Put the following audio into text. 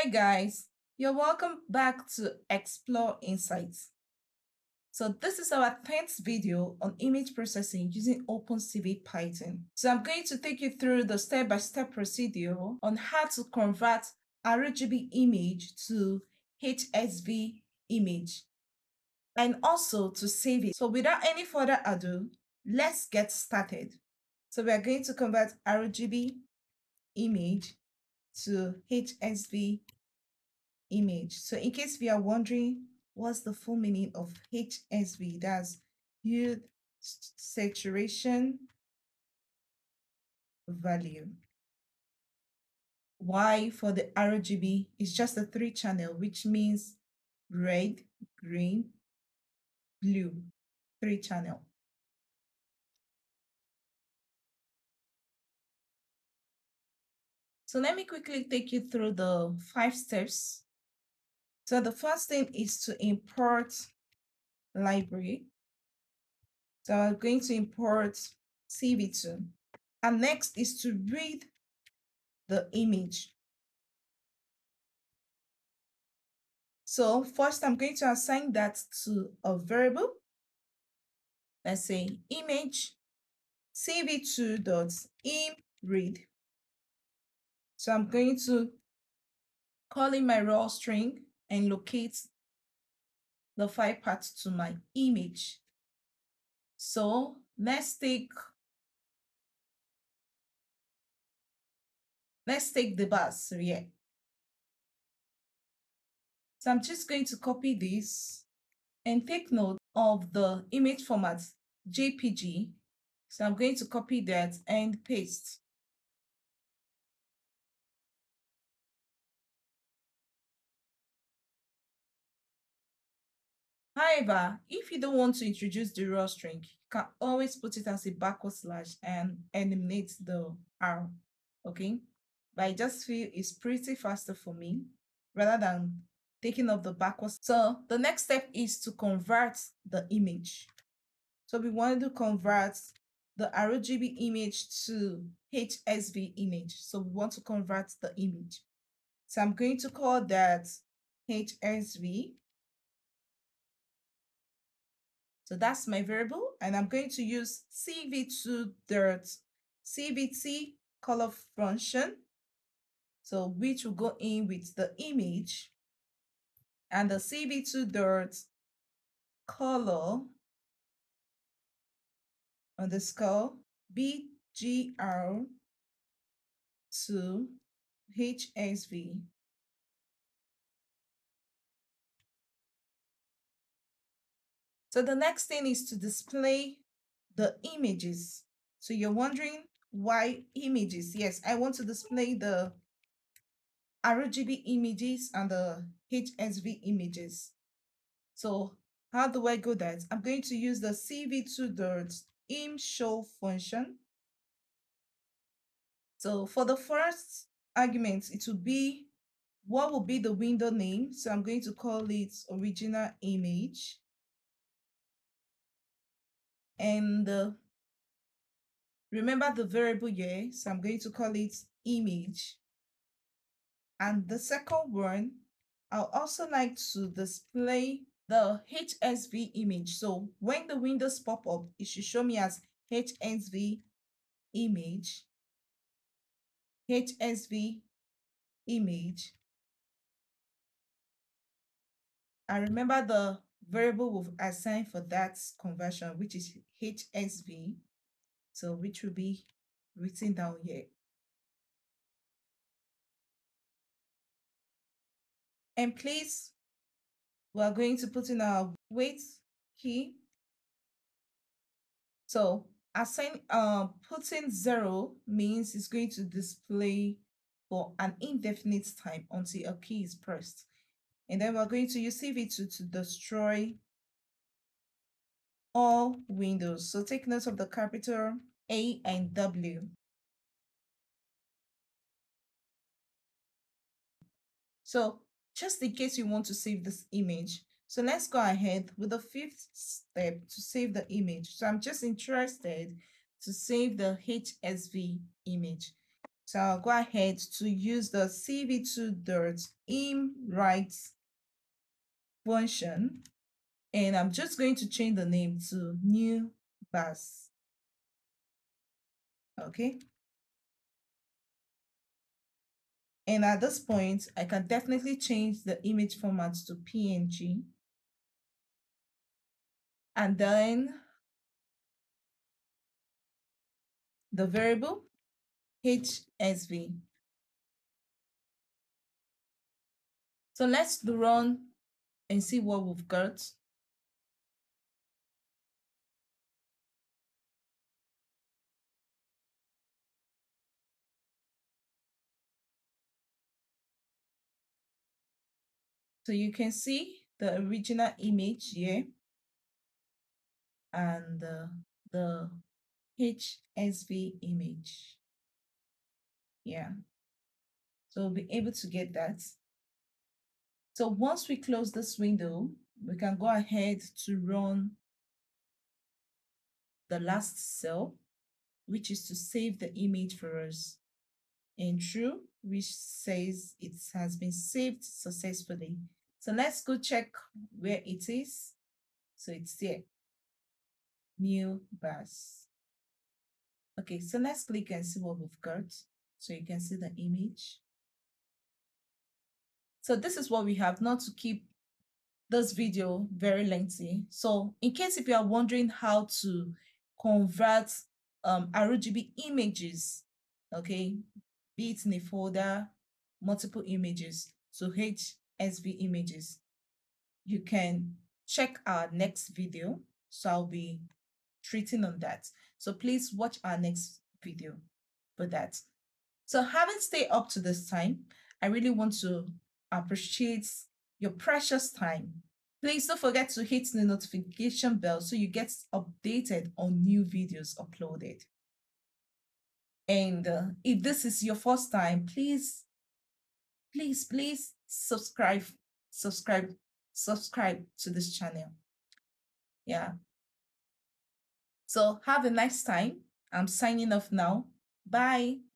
Hi guys, you're welcome back to Explore Insights. So this is our 10th video on image processing using OpenCV Python. So I'm going to take you through the step-by-step -step procedure on how to convert RGB image to HSV image and also to save it. So without any further ado, let's get started. So we are going to convert RGB image to HSV image. So in case we are wondering what's the full meaning of HSV, that's hue saturation value. Y for the RGB is just a three channel, which means red, green, blue, three channel. So let me quickly take you through the five steps. So the first thing is to import library. So I'm going to import CV2. And next is to read the image. So first I'm going to assign that to a variable. Let's say image cv2.imRead. So I'm going to call in my raw string and locate the file path to my image. So let's take let's take the bus here. So I'm just going to copy this and take note of the image format JPG. So I'm going to copy that and paste. However, if you don't want to introduce the raw string, you can always put it as a backward slash and eliminate the R, okay? But I just feel it's pretty faster for me rather than taking off the backward. So the next step is to convert the image. So we wanted to convert the RGB image to HSV image. So we want to convert the image. So I'm going to call that HSV so that's my variable and I'm going to use cv2 dot cvt color function. So which will go in with the image and the cv2 dot color underscore bgr to hsv So the next thing is to display the images. So you're wondering why images? Yes, I want to display the RGB images and the HSV images. So how do I go that? I'm going to use the cv2.imShow function. So for the first argument, it will be what will be the window name? So I'm going to call it original image and uh, remember the variable here so i'm going to call it image. And the second one i'll also like to display the hsv image. So when the windows pop up it should show me as hsv image. Hsv image. And remember the variable we've assigned for that conversion, which is HSV. So which will be written down here. And please, we are going to put in our wait key. So assign uh, putting zero means it's going to display for an indefinite time until a key is pressed. And then we're going to use CV2 to destroy all windows. So take note of the capital A and W. So just in case you want to save this image, so let's go ahead with the fifth step to save the image. So I'm just interested to save the HSV image. So I'll go ahead to use the cv2.imWrite function and I'm just going to change the name to new bus. Okay. And at this point, I can definitely change the image format to PNG. And then the variable HSV. So let's run and see what we've got. So you can see the original image here and uh, the HSV image. Yeah. So we'll be able to get that. So once we close this window, we can go ahead to run the last cell, which is to save the image for us. And true, which says it has been saved successfully. So let's go check where it is. So it's there. New bus. Okay, so let's click and see what we've got. So you can see the image. So this is what we have, not to keep this video very lengthy. So in case if you are wondering how to convert um, RGB images, okay, be it in a folder, multiple images, to HSV images, you can check our next video. So I'll be treating on that. So please watch our next video for that. So having stayed up to this time, I really want to appreciate your precious time. Please don't forget to hit the notification bell so you get updated on new videos uploaded. And uh, if this is your first time, please, please, please subscribe, subscribe, subscribe to this channel. Yeah. So have a nice time. I'm signing off now. Bye.